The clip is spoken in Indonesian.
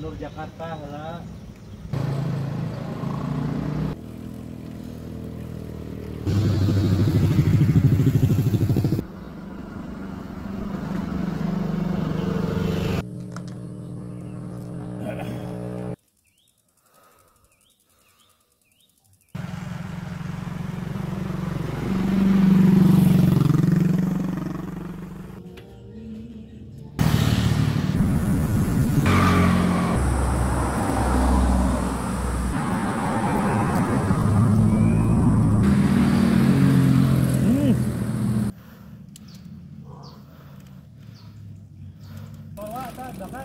gubernur Jakarta lah baka, baka.